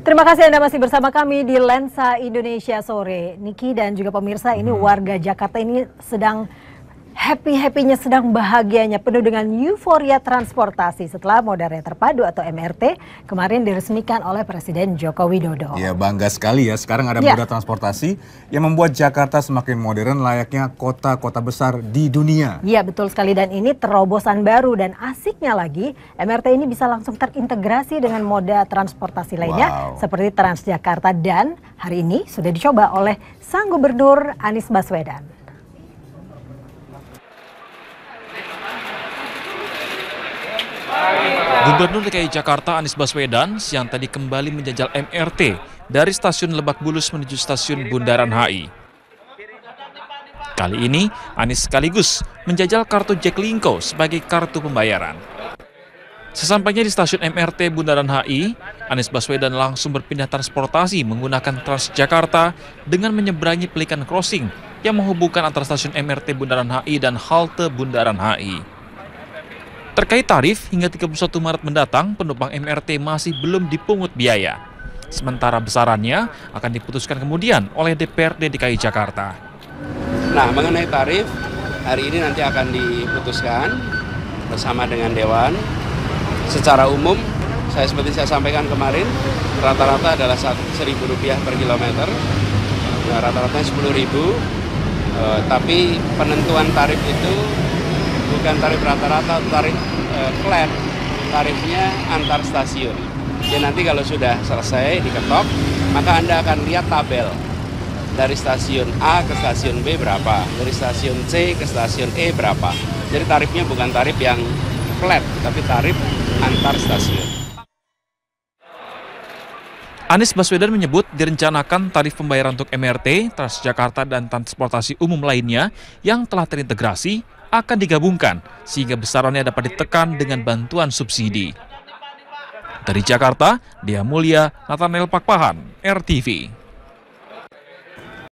Terima kasih Anda masih bersama kami di Lensa Indonesia sore. Niki dan juga pemirsa ini Hmm. warga Jakarta ini sedang happy-happynya, sedang bahagianya, penuh dengan euforia transportasi setelah moda raya terpadu atau MRT kemarin diresmikan oleh Presiden Joko Widodo. Ya bangga sekali ya sekarang ada Ya. moda transportasi yang membuat Jakarta semakin modern layaknya kota-kota besar di dunia. Iya betul sekali dan ini terobosan baru dan asiknya lagi MRT ini bisa langsung terintegrasi dengan moda transportasi lainnya Wow. seperti Transjakarta dan hari ini sudah dicoba oleh Sang Gubernur Anies Baswedan. Gubernur DKI Jakarta Anies Baswedan siang tadi kembali menjajal MRT dari stasiun Lebak Bulus menuju stasiun Bundaran HI. Kali ini, Anies sekaligus menjajal kartu Jaklingko sebagai kartu pembayaran. Sesampainya di stasiun MRT Bundaran HI, Anies Baswedan langsung berpindah transportasi menggunakan Transjakarta dengan menyeberangi Pelikan Crossing yang menghubungkan antara stasiun MRT Bundaran HI dan halte Bundaran HI. Terkait tarif, hingga 31 Maret mendatang, penumpang MRT masih belum dipungut biaya. Sementara besarannya akan diputuskan kemudian oleh DPRD DKI Jakarta. Nah, mengenai tarif, hari ini nanti akan diputuskan bersama dengan Dewan. Secara umum, saya seperti saya sampaikan kemarin, rata-rata adalah Rp1.000 per kilometer. Nah, rata-ratanya Rp10.000, eh, tapi penentuan tarif itu bukan tarif rata-rata, tarif eh, flat, tarifnya antar stasiun. Jadi nanti kalau sudah selesai diketok, maka Anda akan lihat tabel dari stasiun A ke stasiun B berapa, dari stasiun C ke stasiun E berapa. Jadi tarifnya bukan tarif yang flat, tapi tarif antar stasiun. Anies Baswedan menyebut direncanakan tarif pembayaran untuk MRT, Transjakarta, dan transportasi umum lainnya yang telah terintegrasi akan digabungkan sehingga besarannya dapat ditekan dengan bantuan subsidi. Dari Jakarta, Dia Mulia, Nathaniel Pakpahan, RTV.